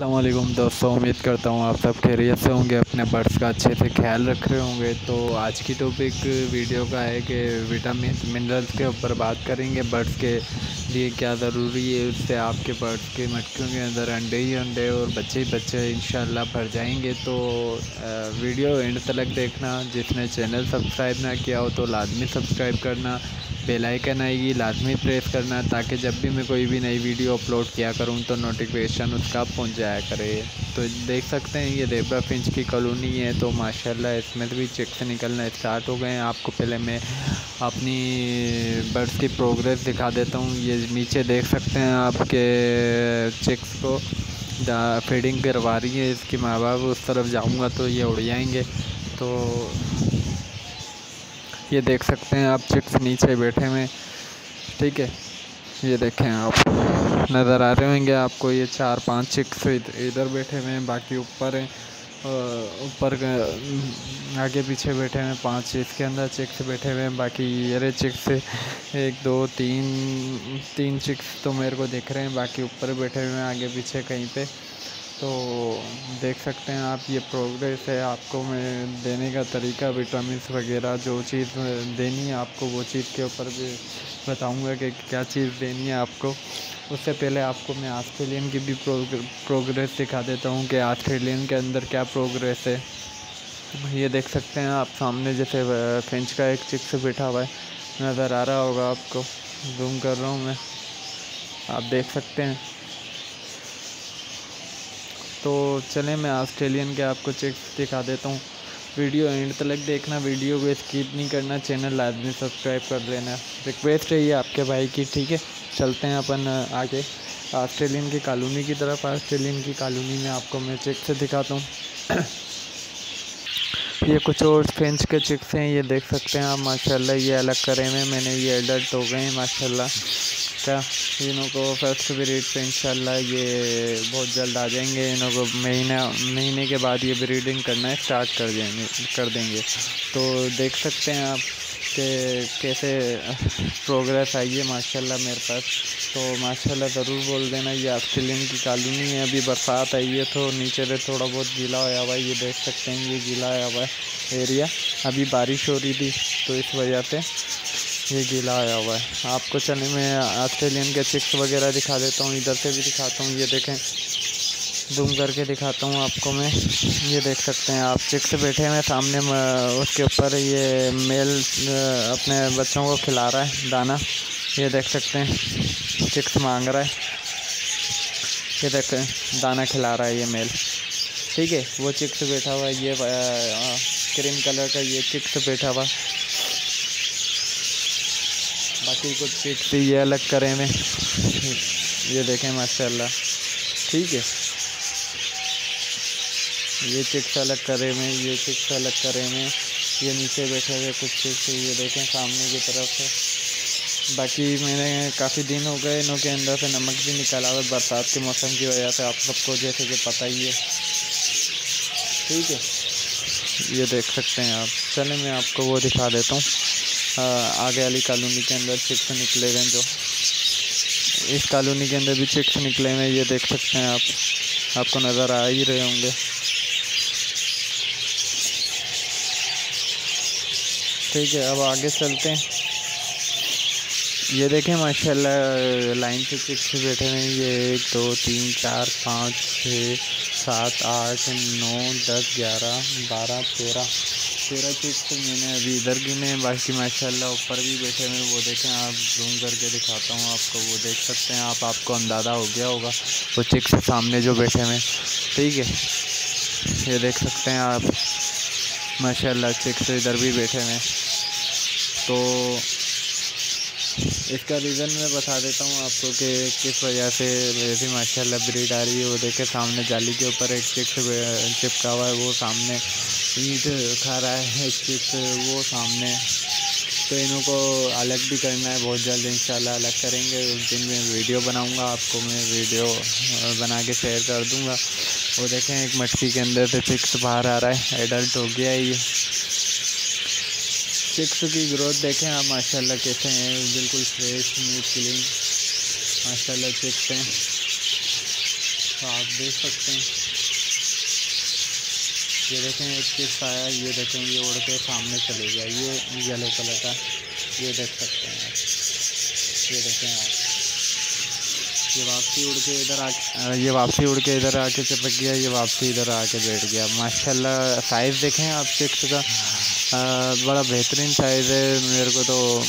अल्लाम दोस्तों, उम्मीद करता हूँ आप सब खैरियत से होंगे, अपने बर्ड्स का अच्छे से ख्याल रख रहे होंगे। तो आज की टॉपिक वीडियो का है कि विटामिन मिनरल्स के ऊपर बात करेंगे, बर्ड्स के लिए क्या ज़रूरी है, उससे आपके बर्ड्स के मटकियों के अंदर अंडे ही अंडे और बच्चे ही बच्चे इन भर जाएँगे। तो वीडियो एंड तक देखना, जिसने चैनल सब्सक्राइब ना किया हो तो लाजमी सब्सक्राइब करना। बेल आइकन आएगी, लाजमी प्रेस करना ताकि जब भी मैं कोई भी नई वीडियो अपलोड किया करूँ तो नोटिफिकेशन उसका पहुँच जाया करे। तो देख सकते हैं, ये देबरा फिंच की कॉलोनी है तो माशाल्लाह इसमें भी चिक्स निकलना स्टार्ट हो गए हैं। आपको पहले मैं अपनी बर्ड्स की प्रोग्रेस दिखा देता हूँ। ये नीचे देख सकते हैं आपके चिक्स को फीडिंग करवा रही है इसकी माँ बाप उस तरफ़ जाऊँगा तो ये उड़ जाएँगे। तो ये देख सकते हैं आप चिक्स नीचे बैठे हुए ठीक है, ये देखें आप। नज़र आ रहे होंगे आपको ये चार पाँच चिक्स इधर बैठे हुए हैं, बाकी ऊपर हैं। ऊपर आगे पीछे बैठे हुए हैं, पाँच इसके अंदर चिक्स बैठे हुए हैं, बाकी ये चिक्स एक, दो, तीन तीन चिक्स तो मेरे को दिख रहे हैं, बाकी ऊपर बैठे हुए हैं, आगे पीछे कहीं पे। तो देख सकते हैं आप, ये प्रोग्रेस है आपको मैं देने का तरीका विटामिन वगैरह जो चीज़ देनी है आपको, वो चीज़ के ऊपर भी बताऊँगा कि क्या चीज़ देनी है आपको। उससे पहले आपको मैं ऑस्ट्रेलियन की भी प्रोग्रेस दिखा देता हूँ कि ऑस्ट्रेलियन के अंदर क्या प्रोग्रेस है। ये देख सकते हैं आप, सामने जैसे फ्रेंच का एक चिक्स बैठा हुआ है, नज़र आ रहा होगा आपको। जूम कर रहा हूँ मैं। आप देख सकते हैं। तो चलें, मैं ऑस्ट्रेलियन के आपको चेक दिखा देता हूँ। वीडियो एंड तक देखना, वीडियो को स्किप नहीं करना, चैनल लाजमी सब्सक्राइब कर लेना। रिक्वेस्ट है ये आपके भाई की, ठीक है? चलते हैं अपन आगे। ऑस्ट्रेलियन की कॉलोनी की तरफ़, ऑस्ट्रेलियन की कॉलोनी में आपको मैं चेक से दिखाता हूँ। ये कुछ और फ्रेंच के चिक्स हैं, ये देख सकते हैं आप, माशाल्लाह, ये अलग करे हुए मैंने ये एडल्ट हो गए हैं, माशाल्लाह। क्या? इनों को फ़र्स्ट ब्रीड पे इंशाल्लाह ये बहुत जल्द आ जाएँगे इनों को महीना, महीने के बाद ये ब्रीडिंग करना स्टार्ट कर देंगे कर देंगे। तो देख सकते हैं आप कि कैसे प्रोग्रेस आई है, माशाल्लाह मेरे पास। तो माशाल्लाह ज़रूर बोल देना, ये ऑस्ट्रेलियन की कॉलोनी है। अभी बरसात आई है तो नीचे से थोड़ा बहुत गीला होया हुआ है, ये देख सकते हैं, ये गीला होया हुआ है एरिया अभी बारिश हो रही थी तो इस वजह से ये गीला आया हुआ है। आपको चने में ऑस्ट्रेलियन के चिक्स वगैरह दिखा देता हूँ, इधर से भी दिखाता हूँ, ये देखें। जूम करके दिखाता हूँ आपको मैं। ये देख सकते हैं आप चिक्स बैठे हुए सामने उसके ऊपर ये मेल अपने बच्चों को खिला रहा है दाना। ये देख सकते हैं चिक्स मांग रहा है। ये देख, दाना खिला रहा है ये मेल। ठीक है, वो चिक्स बैठा हुआ है, ये क्रीम कलर का ये चिक्स बैठा हुआ। बाकी कुछ पिक्स ये अलग करें में ये देखें, माशाल्लाह। ठीक है। ये चिक्स अलग करे में ये चिक्स अलग करे में ये नीचे बैठे हुए कुछ चिक्स ये देखें सामने की तरफ़ से। बाकी मैंने काफ़ी दिन हो गए इनों के अंदर से नमक भी निकाला हुआ बरसात के मौसम की वजह से, आप सबको जैसे कि पता ही है। ठीक है। ये देख सकते हैं आप। चलें, मैं आपको वो दिखा देता हूँ। आगे वाली कॉलोनी के अंदर चिक्स निकले हुए जो। इस कॉलोनी के अंदर भी चिक्स निकले हुए ये देख सकते हैं आप। आपको नज़र आ ही रहे होंगे। ठीक है, अब आगे चलते हैं। ये देखें, माशाल्लाह, लाइन से चिक्स बैठे हैं ये एक, दो, तीन, चार, पाँच, छः, सात, आठ, नौ, दस, ग्यारह, बारह, तेरह। तेरह चिक्स तो मैंने अभी इधर गिने बाकी माशाल्लाह ऊपर भी बैठे हुए वो देखें, आप जूम करके दिखाता हूँ आपको, वो देख सकते हैं, आप, आपको अंदाज़ा हो गया होगा, वो चिक्स सामने जो बैठे हुए ठीक है, ये देख सकते हैं आप, माशाल्लाह चिक्स इधर भी बैठे हुए तो इसका रीज़न मैं बता देता हूँ आपको कि किस वजह से वैसे माशाल्लाह ब्रीड आ रही है। वो देखे, सामने जाली के ऊपर एक चिक्स चिपका हुआ है। वो सामने ईट खा रहा है एक चिक्स वो सामने। तो इन्हों को अलग भी करना है, बहुत जल्द इंशाल्लाह अलग करेंगे। उस दिन मैं वीडियो बनाऊँगा, आपको मैं वीडियो बना के शेयर कर दूँगा। वो देखें, एक मटकी के अंदर से चिक्स बाहर आ रहा है एडल्ट हो गया है ये। चिक्स की ग्रोथ देखें आप, माशाल्लाह कैसे हैं। बिल्कुल फ्रेश न्यू क्लीन। माशाल्लाह चिक्स हैं। तो आप देख सकते हैं। ये देखें, एक चिप्स आया ये देखें, ये उड़ के सामने चले गया। ये येलो कलर का। ये देख सकते हैं आप। ये देखें आप। ये वापसी उड़ के इधर आ ये वापसी उड़ के इधर आके चिपक गया, ये वापसी इधर आके बैठ गया। माशाल्लाह साइज़ देखें आप चिक्स का। बड़ा बेहतरीन साइज़ है। मेरे को तो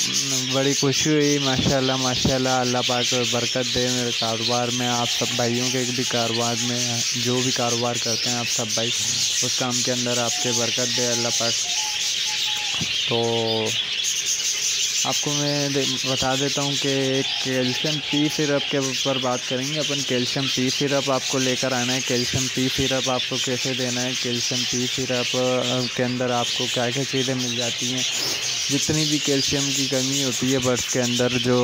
बड़ी खुशी हुई। माशाल्लाह माशाल्लाह, अल्लाह पाक बरकत दे मेरे कारोबार में। आप सब भाइयों के भी कारोबार में, जो भी कारोबार करते हैं आप सब भाई, उस काम के अंदर आपके बरकत दे अल्लाह पाक। तो आपको मैं बता देता हूँ कि कैल्शियम पी सिरप के ऊपर बात करेंगे अपन। कैल्शियम पी सिरप आपको लेकर आना है। कैल्शियम पी सिरप आपको कैसे देना है? कैल्शियम पी सिरप के अंदर आपको क्या क्या चीज़ें मिल जाती हैं? जितनी भी कैल्शियम की कमी होती है बर्ड्स के अंदर, जो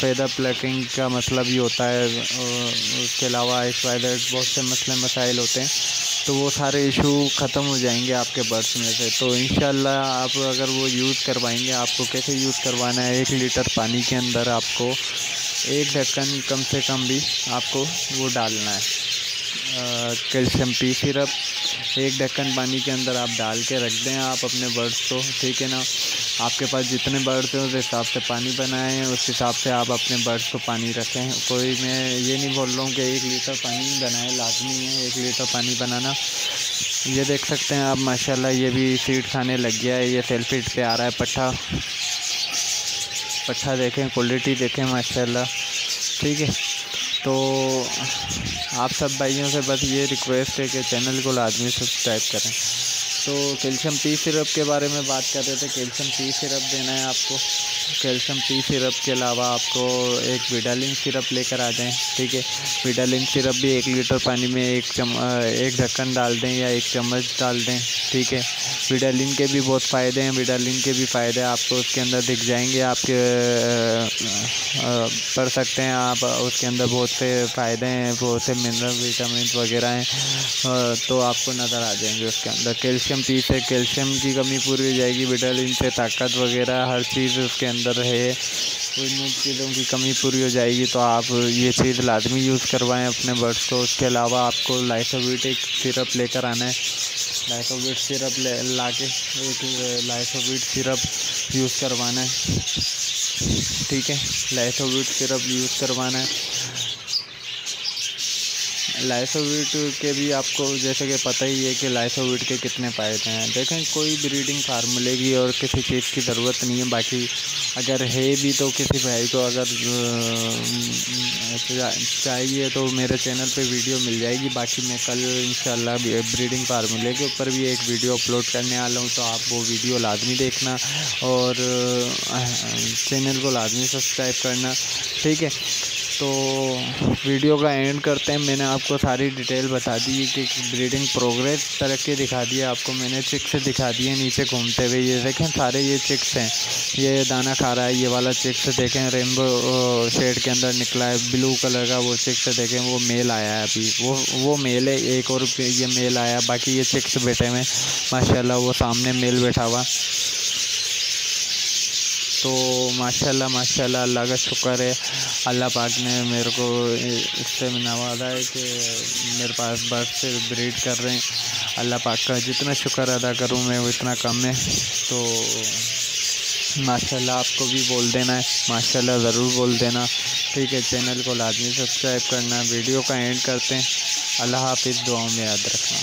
पैदा प्लकिंग का मतलब ही होता है उसके अलावा इस बहुत से मसले मसाइल होते हैं। तो वो सारे इशू ख़त्म हो जाएँगे आपके बर्ड्स में से। तो इन आप अगर वो यूज़ करवाएँगे, आपको कैसे यूज़ करवाना है? एक लीटर पानी के अंदर आपको एक ढक्कन कम से कम भी आपको वो डालना है। कैल्शियम पी सिरप एक ढक्कन पानी के अंदर आप डाल के रख दें आप अपने बर्ड्स को, ठीक है ना? आपके पास जितने बर्ड्स हैं, उस हिसाब से पानी बनाएँ, उस हिसाब से आप अपने बर्ड्स को पानी रखें। कोई मैं ये नहीं बोल रहा हूँ कि एक लीटर पानी बनाए, लाजमी है, एक लीटर पानी बनाना। ये देख सकते हैं आप, माशाल्लाह, ये भी सीड खाने लग गया है, ये सेल्फीड पे आ रहा है पट्ठा पट्ठा देखें क्वालिटी देखें, माशाल्लाह। ठीक है तो आप सब भाइयों से बस ये रिक्वेस्ट है कि चैनल को लाजमी सब्सक्राइब करें। तो कैल्शियम पी सिरप के बारे में बात कर रहे थे। कैल्शियम पी सिरप देना है आपको। कैल्शियम पी सिरप के अलावा आपको एक विडालिन सिरप लेकर आ जाएँ, ठीक है? विडालिन सिरप भी एक लीटर पानी में एक चम, एक ढक्कन डाल दें या एक चम्मच डाल दें, ठीक है? विडालिन के भी बहुत फ़ायदे हैं विडालिन के भी फ़ायदे आपको उसके अंदर दिख जाएँगे, आपके पढ़ सकते हैं आप, उसके अंदर बहुत से फ़ायदे हैं, बहुत से मिनरल विटामिन वगैरह हैं तो आपको नज़र आ जाएँगे उसके अंदर। कैल्शियम पी से, कैल्शियम की कमी पूरी हो जाएगी विटामिन से ताकत वगैरह, हर चीज़ उसके अंदर है उन चीज़ों की कमी पूरी हो जाएगी तो आप ये चीज़ लाजमी यूज़ करवाएँ अपने बर्ड्स को। उसके अलावा आपको लाइसोविट एक सिरप लेकर आना है। लाइसोविट सिरप ले ला के लाइसोविट सिरप यूज़ करवाना है। ठीक है? लाइसोविट सिरप यूज़ करवाना है। लाइसोविट के भी आपको जैसे कि पता ही है कि लाइसोविट के कितने फ़ायदे हैं। देखें, कोई ब्रीडिंग फार्मूले की और किसी चीज़ की ज़रूरत नहीं है, बाकी अगर है भी तो किसी भाई को अगर चाहिए तो मेरे चैनल पे वीडियो मिल जाएगी। बाकी मैं कल इंशाल्लाह ब्रीडिंग फार्मूले के ऊपर भी एक वीडियो अपलोड करने वाला हूँ तो आप वो वीडियो लाजमी देखना और चैनल को लाजमी सब्सक्राइब करना। ठीक है। तो वीडियो का एंड करते हैं। मैंने आपको सारी डिटेल बता दी कि ब्रीडिंग प्रोग्रेस तरक्की दिखा दी आपको। मैंने चिक्स दिखा दिए नीचे घूमते हुए। ये देखें, सारे ये चिक्स हैं। ये दाना खा रहा है, ये वाला चिक्स देखें, रेनबो शेड के अंदर निकला है। ब्लू कलर का वो चिक्स देखें, वो मेल आया है अभी। वो वो मेल है, एक और ये मेल आया, बाकी ये चिक्स बैठे हुए माशाल्लाह, वो सामने मेल बैठा हुआ। तो माशाल्लाह माशाल्लाह, अल्लाह का शुक्र है। अल्लाह पाक ने मेरे को इससे नवाजा है कि मेरे पास बर्ड से ब्रीड कर रहे हैं। अल्लाह पाक का जितना शुक्र अदा करूँ मैं, वो इतना कम है। तो माशाल्लाह, आपको भी बोल देना है। माशाल्लाह, ज़रूर बोल देना। ठीक है, चैनल को लाजमी सब्सक्राइब करना। वीडियो का एंड करते हैं। अल्लाह हाफिज़, दुआओं में याद रखना।